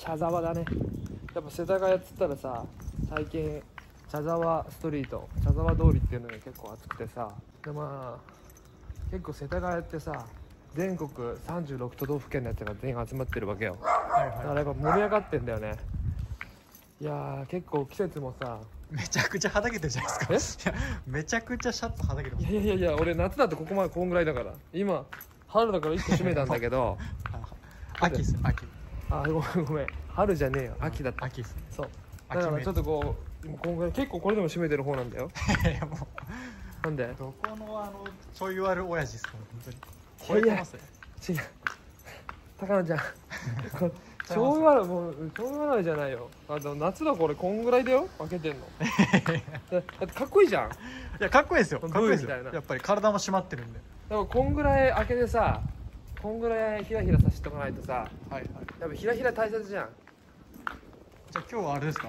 茶沢だね。やっぱ世田谷っつったらさ最近茶沢ストリート茶沢通りっていうのが結構熱くてさでまあ結構世田谷ってさ全国36都道府県のやつが全員集まってるわけよ。はいだからやっぱ盛り上がってんだよね。いやー結構季節もさめちゃくちゃはだけてるじゃないですか。いやめちゃくちゃシャツはだけていやいやいや俺夏だってここまでこんぐらいだから今春だから1個閉めたんだけど。秋っす秋あごめんごめん。春じゃねえよ。秋だった。秋っすそう。だからちょっとこう今こんぐらい結構これでも閉めてる方なんだよ。いやもうなんで？どこのあのちょい悪親父ですか本当に。超えてますよ違う。高野ちゃん。これ超言わないもう超言わないじゃないよ。あでも夏だこれこんぐらいだよ。開けてんの。だだってかっこいいじゃん。だかいやかっこいいですよ。かっこいいですよ。やっぱり体も締まってるんで。らこんぐらい開けてさこんぐらいひらひらさせておかないとさはいはい。やっぱひらひら大切じゃん。じゃあ今日はあれですか？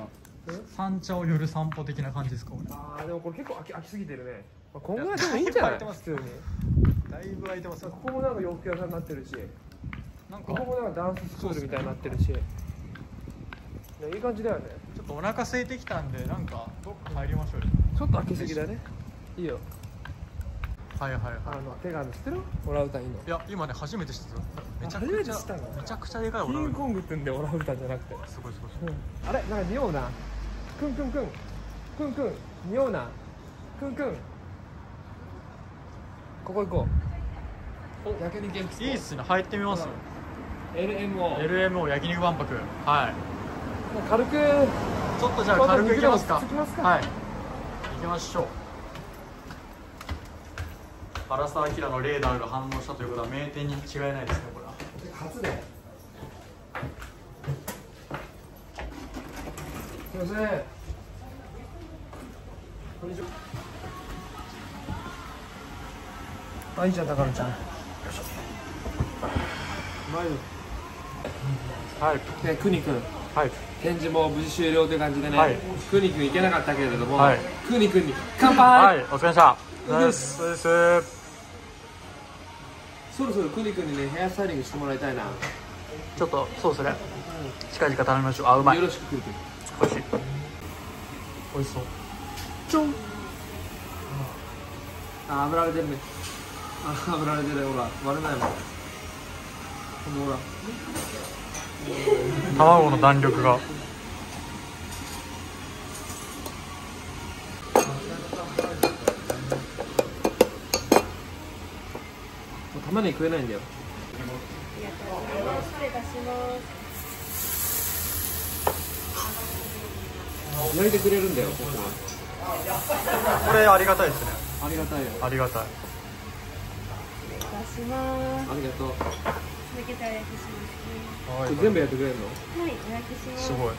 え？三茶を夜散歩的な感じですか俺あーでもこれ結構開き開きすぎてるね、まあ、こんぐらいでもいいんじゃない？だいぶ開いてます普通に。だいぶ空いてますよ。ここもなんか洋服屋さんになってるし。なんかここもなんかダンススクールみたいになってるし、ね、いい感じだよね。ちょっとお腹空いてきたんでなんかどっか入りましょうよ。ちょっと開けすぎだね。いいよはいはいはい。あの手があるの知ってるオランウータンいいの。いや今ね初めて知っためちゃ初めくちゃて知ったのめちゃくちゃでかいキングオランウーコングってんでオランウータンじゃなくて、タンすごいすごい。うん、あれ？なんか匂うな。くんくんくんくんくん匂うなくんくんここ行こう。焼肉エキスポいいっすね。入ってみますよ。LMO LMO 焼肉万博。はい。軽く。ちょっとじゃあ軽くいきますか。ますか。はい。行きましょう原沢明のレーダーが反応したということは名店に違いないですねこれは初で。すみません。こんにちは。あ、いいじゃん、高野ちゃん。うまいよ。はいね、くにくん。はい展示も無事終了という感じでね。はいくにくん行けなかったけれども。はいくにくんに乾杯。はいお疲れ様でしたうっですそうですそろそろくにくんにね、ヘアスタイリングしてもらいたいな。ちょっとそうですね近々頼みましょうあうまいよろしくくにくん。美味しい美味しそうちょん。あ、油出てるね。あ、油出てる、ほら、割れないもん。ほら。卵の弾力が玉ねぎ食えないんだよ。焼いてくれるんだよ、こここれありがたいですねは。ありがたいよ。ありがたい失礼いたします。ありがとう。こ続けてお焼きしますれ全部やってくれるの？ね。はい、お焼きします。すごい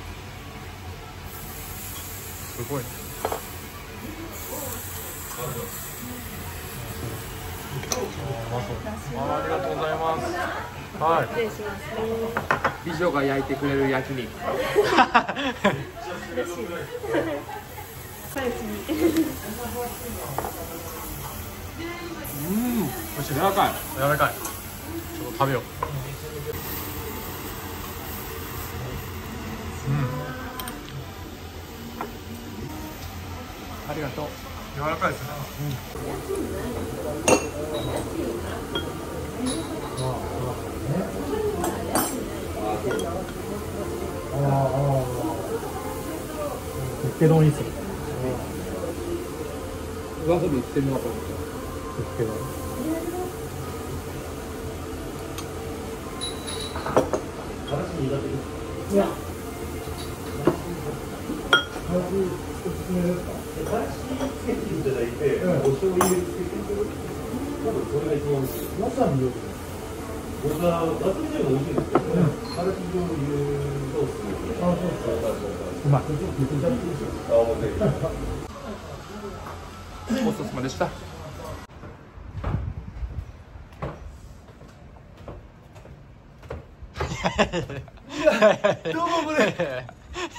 すごいねあありがとうございます。はい。失礼しますね。美女が焼い。てくれる焼肉。嬉しい。です。彼氏に。うん。柔らかい。柔らかい。ちょっと食べようありがとう。柔らかいですね。け丼いいっすよわさび売ってるのかと思っけ丼いやおすすめですかつけていただいて、お醤油つけていただく多分それが一番美味しいわさびよく僕はわさびでも美味しいんですけど、からし醤油ソースあそうそううまいちょっと言ってちゃっていいですよあ、もうぜひた。ごちそうさまでした。どうもこれ。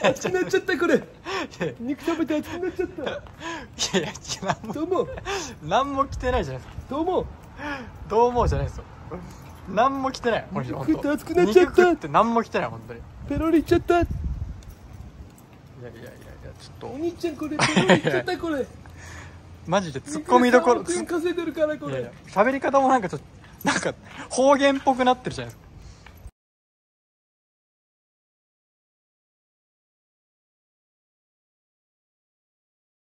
熱くなっちゃったこれ。肉食べて熱くなっちゃった。いやいや違うどうも。何も着てないじゃないですか。どうも。どう思うじゃないですよ。何も来てない。この人肉食って熱くなっちゃった。肉食って何も来てない本当に。いペロリいっちゃった。やいやいやいやちょっと。お兄ちゃんこれペロリいっちゃったこれ。マジでツッコミどころ。3億円稼いでるからこれ。いやいや喋り方もなんかちょっとなんか方言っぽくなってるじゃないですか